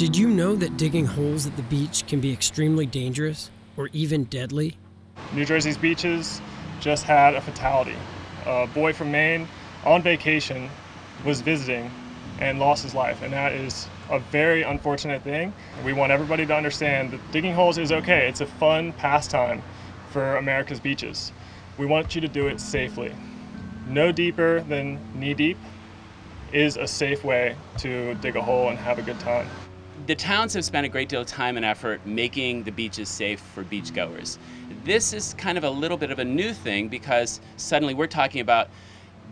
Did you know that digging holes at the beach can be extremely dangerous or even deadly? New Jersey's beaches just had a fatality. A boy from Maine on vacation was visiting and lost his life, and that is a very unfortunate thing. We want everybody to understand that digging holes is okay. It's a fun pastime for America's beaches. We want you to do it safely. No deeper than knee deep is a safe way to dig a hole and have a good time. The towns have spent a great deal of time and effort making the beaches safe for beachgoers. This is kind of a little bit of a new thing because suddenly we're talking about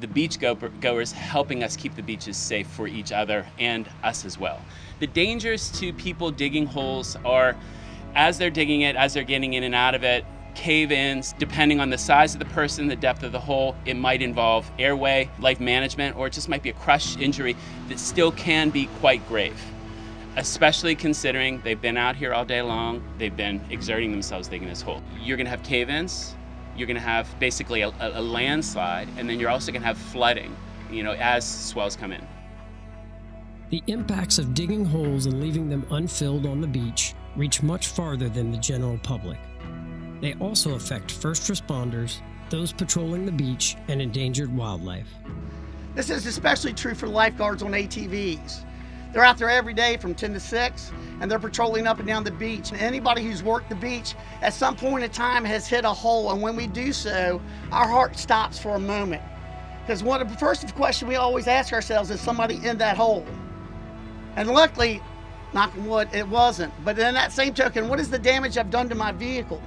the beach goers helping us keep the beaches safe for each other and us as well. The dangers to people digging holes are as they're digging it, as they're getting in and out of it, cave-ins, depending on the size of the person, the depth of the hole, it might involve airway, life management, or it just might be a crush injury that still can be quite grave. Especially considering they've been out here all day long, they've been exerting themselves digging this hole. You're gonna have cave-ins, you're going to have basically a, a, landslide, and then you're also going to have flooding, you know, as swells come in. The impacts of digging holes and leaving them unfilled on the beach reach much farther than the general public. They also affect first responders, those patrolling the beach, and endangered wildlife. This is especially true for lifeguards on ATVs. They're out there every day from 10 to 6 and they're patrolling up and down the beach. And anybody who's worked the beach at some point in time has hit a hole. And when we do so, our heart stops for a moment. Because one of the first question we always ask ourselves is somebody in that hole? And luckily, knock wood, it wasn't. But in that same token, what is the damage I've done to my vehicle?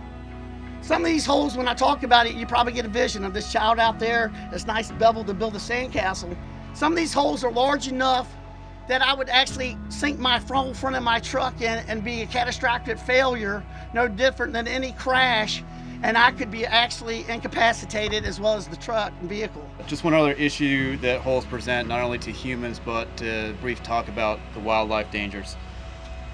Some of these holes, when I talk about it, you probably get a vision of this child out there, this nice bevel to build a sandcastle. Some of these holes are large enough that I would actually sink my front, front of my truck in and be a catastrophic failure, no different than any crash, and I could be actually incapacitated as well as the truck and vehicle. Just one other issue that holes present not only to humans but to brief talk about the wildlife dangers.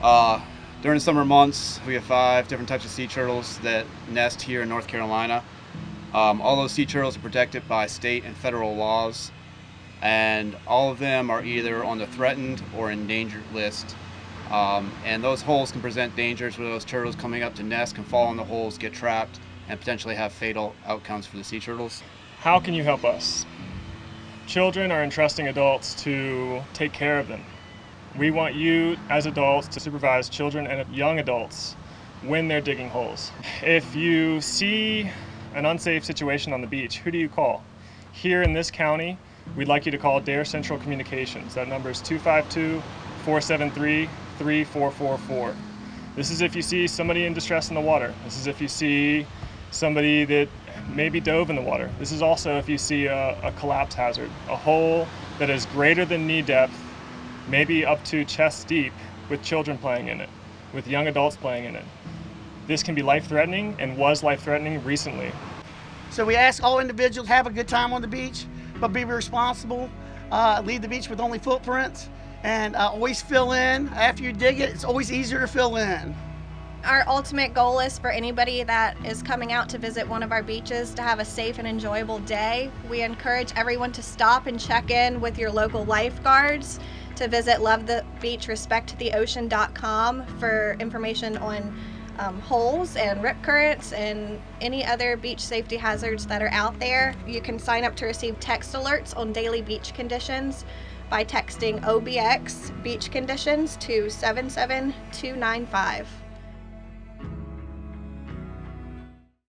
Uh, during the summer months, we have five different types of sea turtles that nest here in North Carolina. Um, all those sea turtles are protected by state and federal laws and all of them are either on the threatened or endangered list. Um, and those holes can present dangers where those turtles coming up to nest can fall in the holes, get trapped, and potentially have fatal outcomes for the sea turtles. How can you help us? Children are entrusting adults to take care of them. We want you as adults to supervise children and young adults when they're digging holes. If you see an unsafe situation on the beach, who do you call? Here in this county, we'd like you to call Dare Central Communications. That number is 252 473 3444. This is if you see somebody in distress in the water. This is if you see somebody that maybe dove in the water. This is also if you see a, a collapse hazard, a hole that is greater than knee depth, maybe up to chest deep, with children playing in it, with young adults playing in it. This can be life threatening and was life threatening recently. So we ask all individuals have a good time on the beach but be responsible. Uh, leave the beach with only footprints and uh, always fill in. After you dig it, it's always easier to fill in. Our ultimate goal is for anybody that is coming out to visit one of our beaches to have a safe and enjoyable day. We encourage everyone to stop and check in with your local lifeguards, to visit lovethebeachrespecttheocean.com for information on um, holes and rip currents and any other beach safety hazards that are out there. You can sign up to receive text alerts on daily beach conditions by texting OBX beach conditions to 77295.